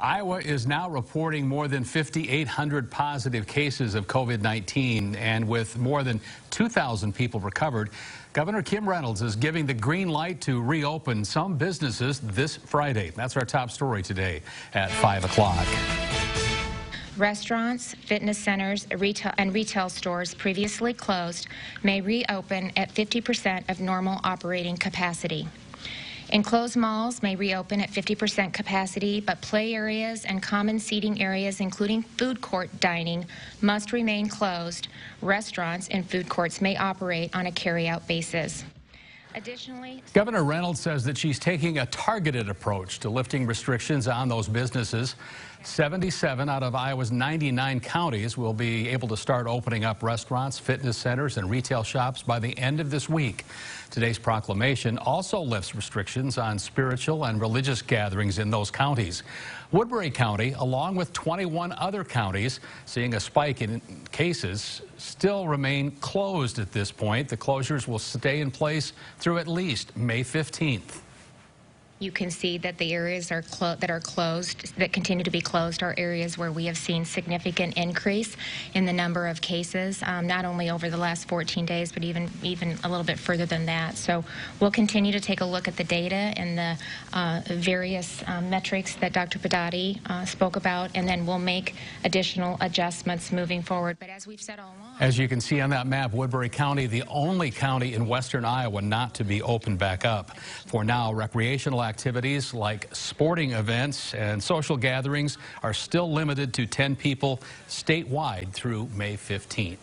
Iowa is now reporting more than 5,800 positive cases of COVID-19, and with more than 2,000 people recovered, Governor Kim Reynolds is giving the green light to reopen some businesses this Friday. That's our top story today at 5 o'clock. Restaurants, fitness centers, retail, and retail stores previously closed may reopen at 50% of normal operating capacity. Enclosed malls may reopen at 50% capacity, but play areas and common seating areas, including food court dining, must remain closed. Restaurants and food courts may operate on a carry-out basis. Additionally, Governor Reynolds says that she's taking a targeted approach to lifting restrictions on those businesses. 77 out of Iowa's 99 counties will be able to start opening up restaurants, fitness centers, and retail shops by the end of this week. Today's proclamation also lifts restrictions on spiritual and religious gatherings in those counties. Woodbury County, along with 21 other counties, seeing a spike in cases, still remain closed at this point. The closures will stay in place through at least May 15th. You can see that the areas are that are closed, that continue to be closed, are areas where we have seen significant increase in the number of cases, um, not only over the last 14 days, but even even a little bit further than that. So we'll continue to take a look at the data and the uh, various um, metrics that Dr. Pedati uh, spoke about, and then we'll make additional adjustments moving forward. But as we've said all along, as you can see on that map, Woodbury County, the only county in western Iowa not to be opened back up. For now, recreational activities like sporting events and social gatherings are still limited to 10 people statewide through May 15th.